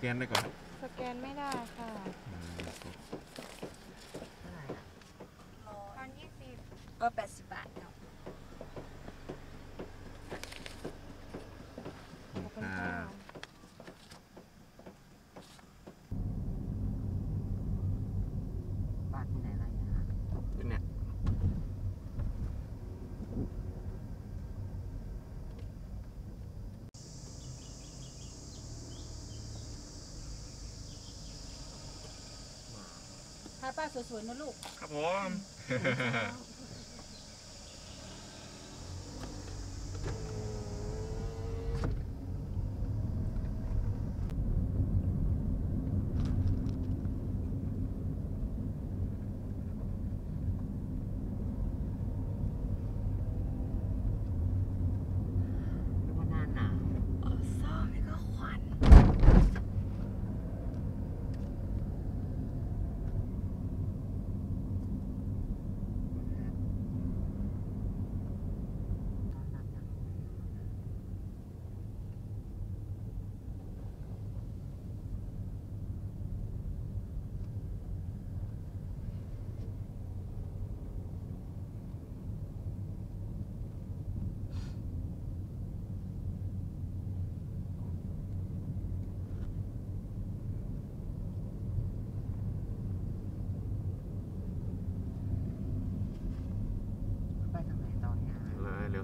แกนได้ก่อนสแกนไม่ได้ค่ะพันยี่สิบเออแปดสิบ ป้าสวยๆนะลูก ครับผม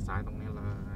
ซ้ายตรงนี้เลย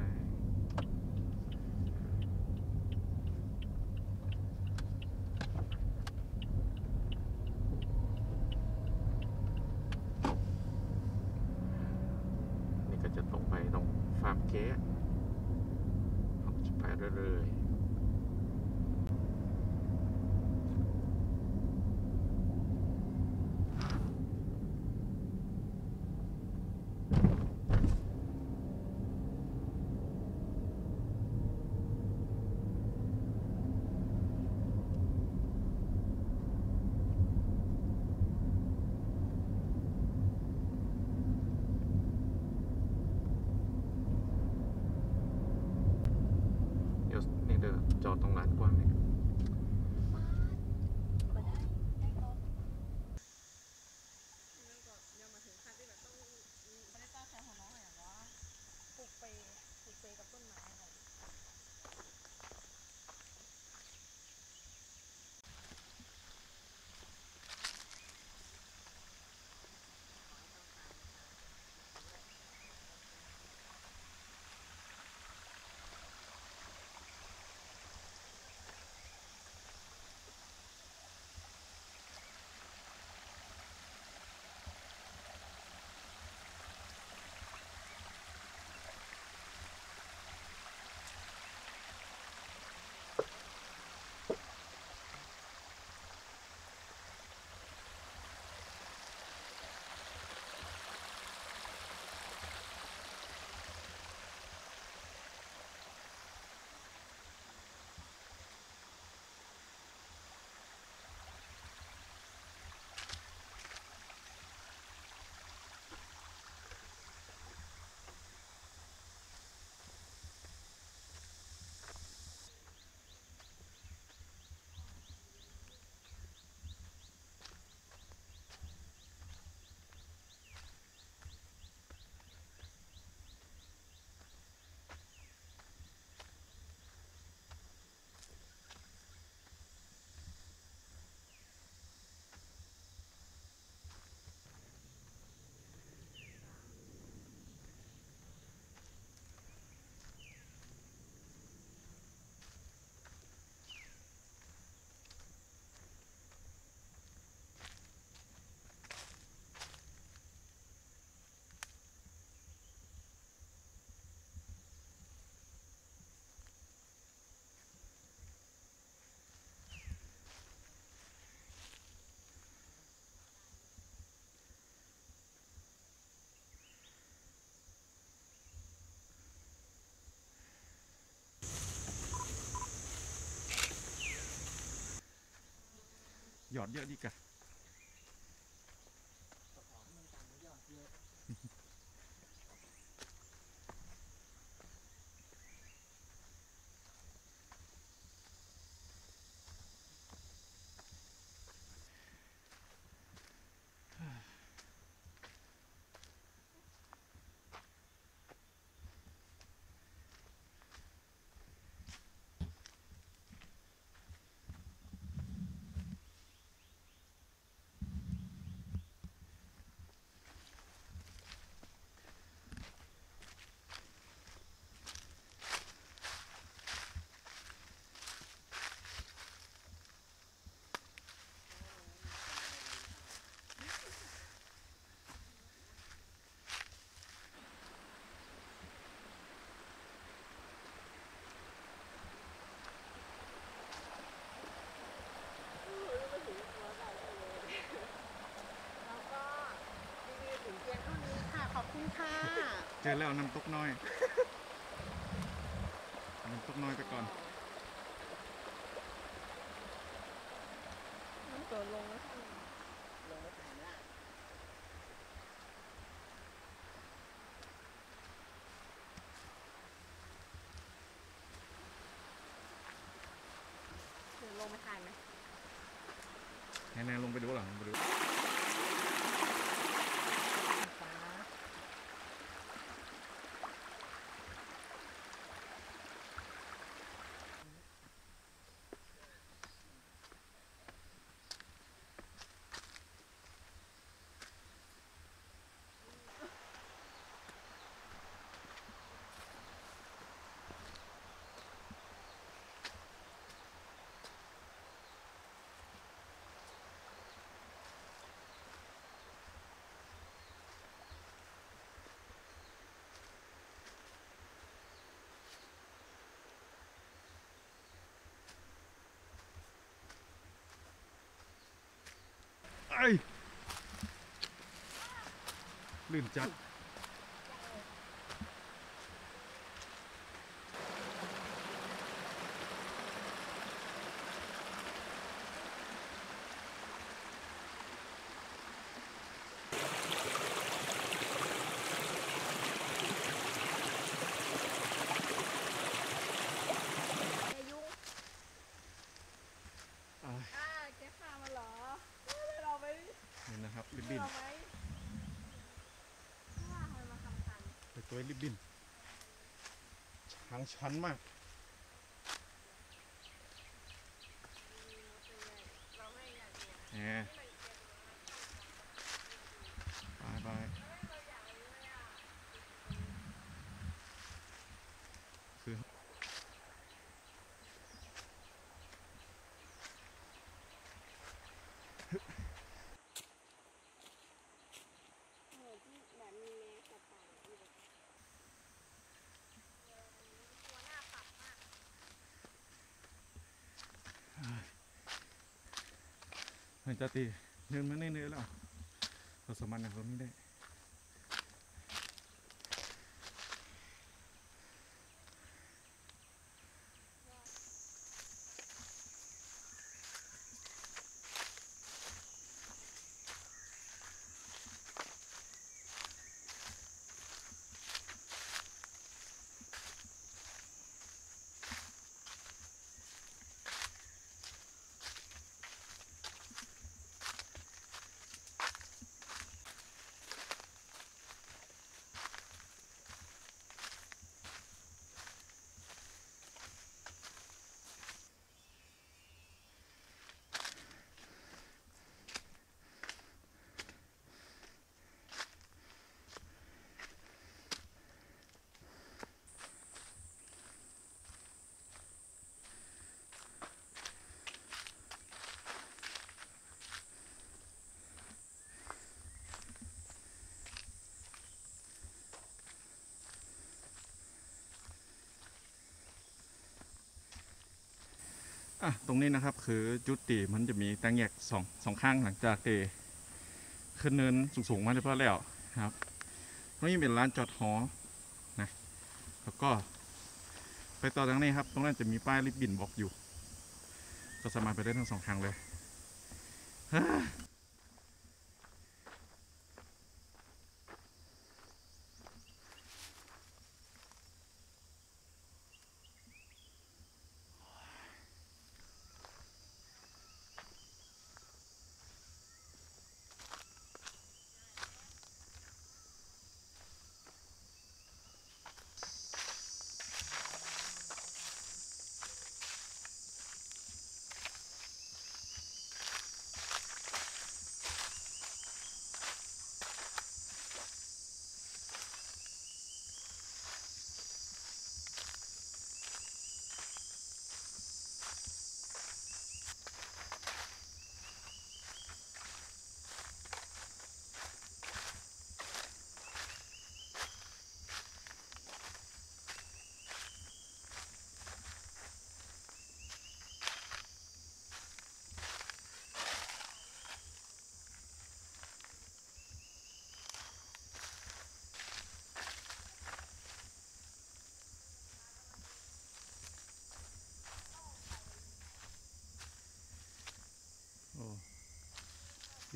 jod dia nikah. เจอแล้วน้ำตกน้อย น้ำตกน้อยไปก่อนมันตัวลงแล้วลงรถถังละเดี๋ยวลงไปถ่ายไหมแน่ๆลงไปดูหลังลงไปดู ฟ้า ไอ้ย ลื่นจัด อายุ อ้าย อ่าแกพามาเหรอเราไป นี่นะครับริบบิ้น เราไหมว่าทำไมมาทำ ตัวริบบินช้างชันมาก เราไม่อยากเรียน แหมไปไปคือ เหมือนที่แบบมีแมสกับปากอยู่ตัวหน้าปักมาก มันจะตีเนื้อมันเนื้อแล้วเราสมันนะเราไม่ได้ อะตรงนี้นะครับคือจุดตีมันจะมีแตงแยกสองสองข้างหลังจากเตขึ้นเนินสูงๆมาเรียบร้อยแล้วครับตรงนี้เป็นร้านจอดหอนะแล้วก็ ไปต่อทางนี้ครับ ตรงนั้นจะมีป้ายริบบิ้นบอกอยู่ ก็สามารถไปได้ทั้งสองทางเลย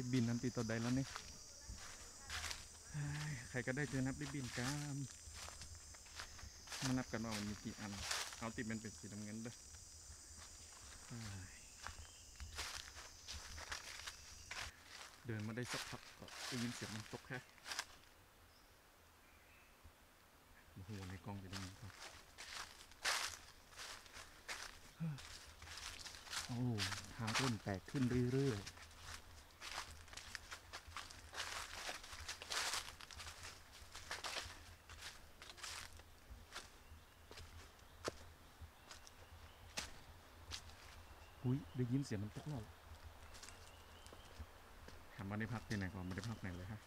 บบินนั้นตีตัวใดแล้วนี่ยใครก็ได้เจอนับริบบินกันมานับกันว่ามันมีกี่อัน เอาติมันเป็นสีน้ำเงินเด้อเฮ้ยเดินมาได้สักพักก็ได้ยินเสียงมันตกแค่โอ้โหในกล้องจะได้ยินครับโอ้ ทางต้นแตกขึ้นเรื่อยๆุ้ยได้ยินเสียงมันตกแล้วถามว่าได้พักที่ไหนก่อนไม่ได้พักไหนเลยฮะ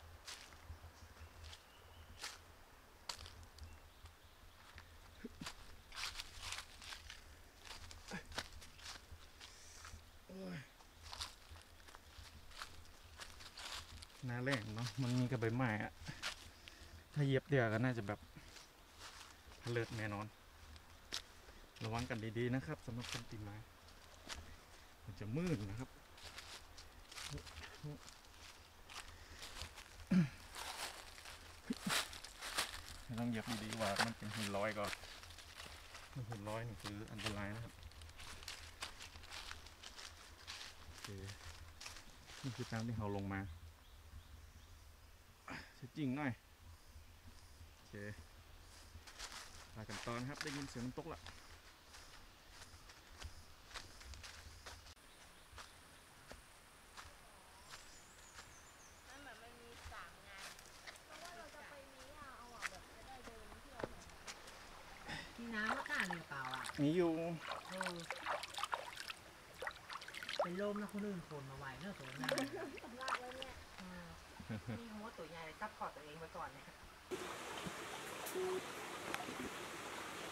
หน้าแรงเนาะมันมีกระใบไม้อะถ้าเยียบเดียวก็น่าจะแบบพะเลิดแน่นอน ระวังกันดีๆนะครับสำหรับคนตีไม้ มันจะมืดนะครับต้องเหยียบดีๆว่ามันเป็นหินร้อยก็มันหินร้อยนี่คืออันตรายนะครับโอเคนี่คือทางที่เราลงมาจะจริงหน่อยโอเคไปกันตอนครับ ได้ยินเสียงน้ำตกละ มันเหมือนมันมีสามงานเพราะว่าเราจะไปมีอะเอาอะแบบจะได้เดินเที่ยวแถวนั้น มีน้ำมะกล้าหรือเปล่าอะ มีอยู่เออเป็นลมนะคนอื่นคนมาไว้เนอะสวนน้สำลักเลยเนี่ยำอ่านี่หัวตัวใหญ่ซับพอร์ตตัวเองไว้ก่อนเนี่ย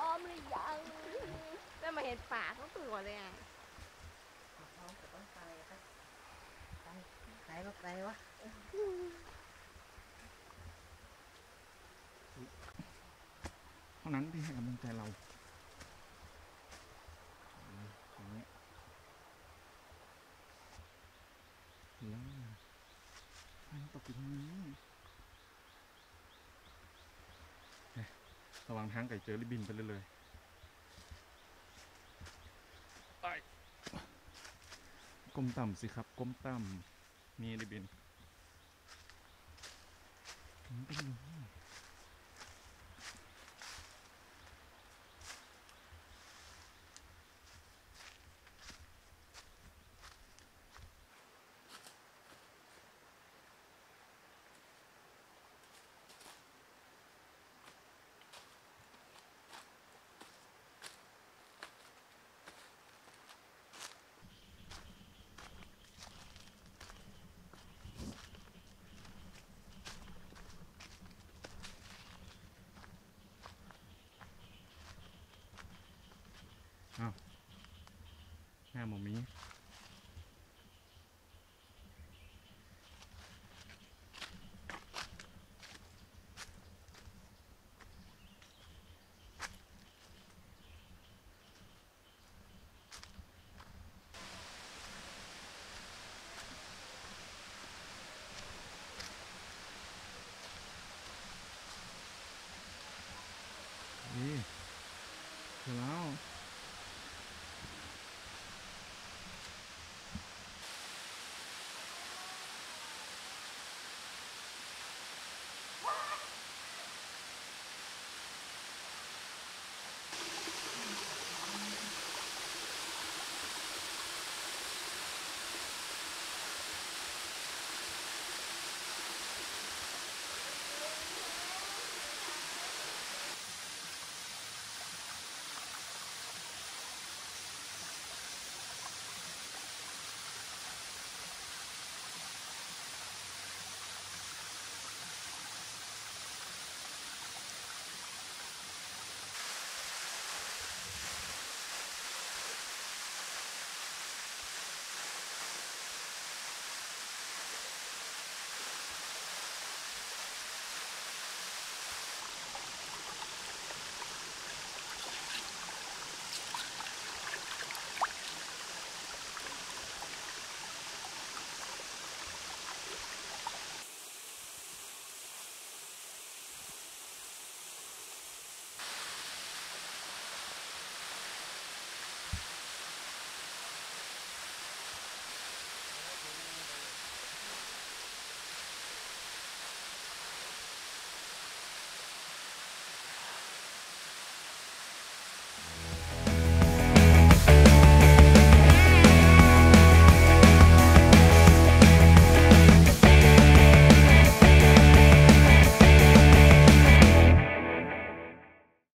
อ้อมหรือยังได้มาเห็นป่าทั้งตัวเลยอะมะพร้าวกับต้นไทรครับไปไกลก็ไกลวะเท่านั้นที่ให้กำลังใจเราอืมตรงนี้แล้วไฟตกอยู่ตรงนี้เอ๊ะ ระวังทางไก่เจอริบบินไปเรื่อยๆไปก้มต่ำสิครับก้มต่ำมีริบบิน อ้าวหน้าหมอมี